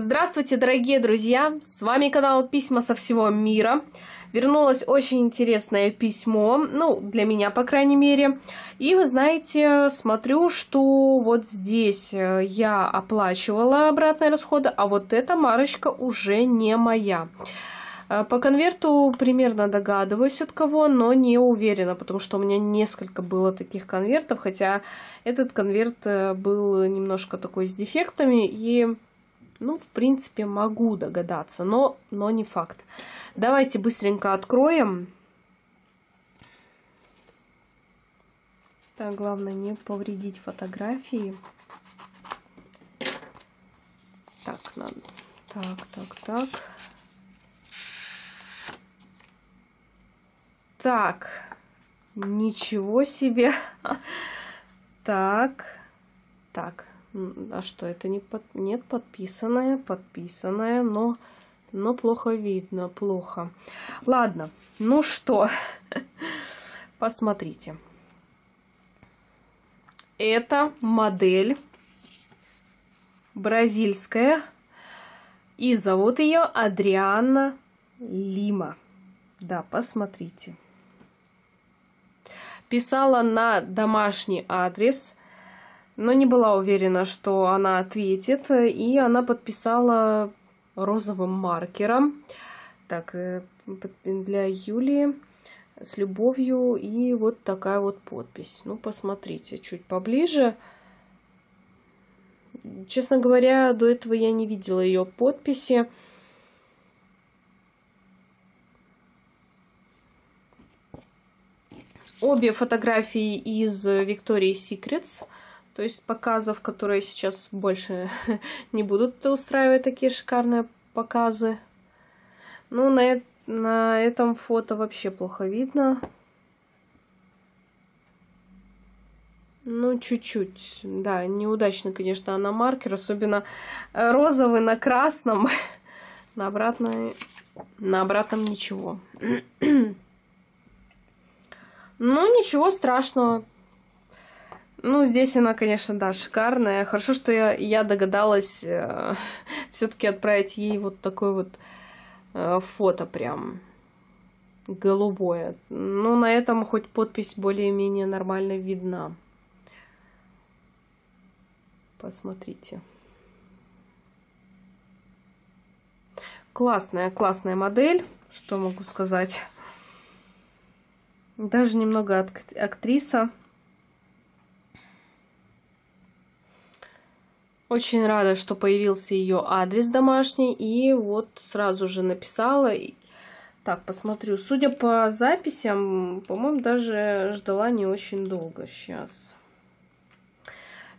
Здравствуйте, дорогие друзья! С вами канал Письма со всего мира. Вернулось очень интересное письмо, ну, для меня, по крайней мере. И вы знаете, смотрю, что вот здесь э, я оплачивала обратные расходы, а вот эта марочка уже не моя. Э, по конверту примерно догадываюсь от кого, но не уверена, потому что у меня несколько было таких конвертов, хотя этот конверт э, был немножко такой с дефектами, и ну, в принципе, могу догадаться, но, но не факт. Давайте быстренько откроем. Так, главное не повредить фотографии. Так, надо... Так, так, так. Так, ничего себе. Так, так, а что, это не под... нет подписанное, подписанное, но, но плохо видно, плохо. Ладно, ну что, посмотрите. Это модель бразильская, и зовут ее Адриана Лима. Да, посмотрите. Писала на домашний адрес – но не была уверена, что она ответит, и она подписала розовым маркером. Так, э, для Юлии с любовью и вот такая вот подпись. Ну, посмотрите чуть поближе. Честно говоря, до этого я не видела ее подписи. Обе фотографии из Victoria's Secrets – то есть показов, которые сейчас больше не будут устраивать такие шикарные показы. Ну, на, на этом фото вообще плохо видно. Ну, чуть-чуть. Да, неудачно, конечно, она маркер. Особенно розовый на красном. на, обратной, на обратном ничего. ну, ничего страшного. Ну, здесь она, конечно, да, шикарная. Хорошо, что я, я догадалась э, все-таки отправить ей вот такое вот э, фото прям голубое. Ну, на этом хоть подпись более-менее нормально видна. Посмотрите. Классная, классная модель. Что могу сказать? Даже немного актриса. Очень рада, что появился ее адрес домашний. И вот сразу же написала. Так, посмотрю. Судя по записям, по-моему, даже ждала не очень долго. Сейчас.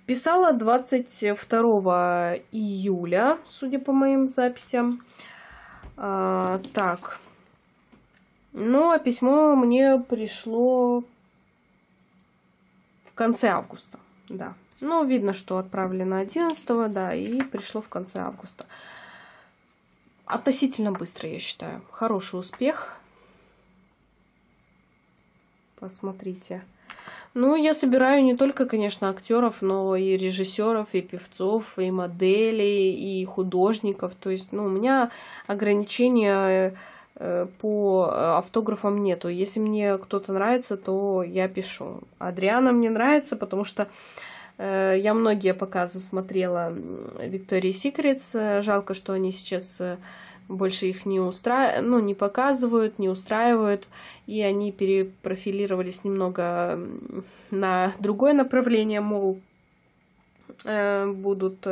Писала 22 июля, судя по моим записям. А, так. Ну, а письмо мне пришло в конце августа. Да. Ну, видно, что отправлено 11, да, и пришло в конце августа. Относительно быстро, я считаю. Хороший успех. Посмотрите. Ну, я собираю не только, конечно, актеров, но и режиссеров, и певцов, и моделей, и художников. То есть, ну, у меня ограничения э, по автографам нету. Если мне кто-то нравится, то я пишу. Адриана мне нравится, потому что я многие показы смотрела Victoria's Secrets. Э, жалко, что они сейчас э, больше их не устра... ну, не показывают, не устраивают, и они перепрофилировались немного на другое направление, мол, будут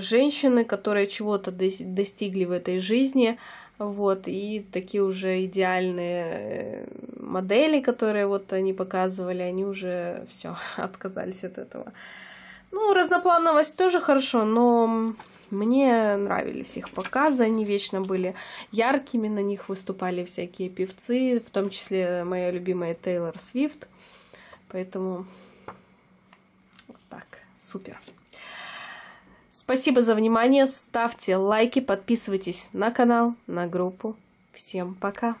женщины, которые чего-то достигли в этой жизни, вот, и такие уже идеальные модели, которые вот они показывали, они уже все отказались от этого. Ну, разноплановость тоже хорошо, но мне нравились их показы, они вечно были яркими, на них выступали всякие певцы, в том числе моя любимая Тейлор Свифт. Поэтому вот так, супер. Спасибо за внимание, ставьте лайки, подписывайтесь на канал, на группу. Всем пока!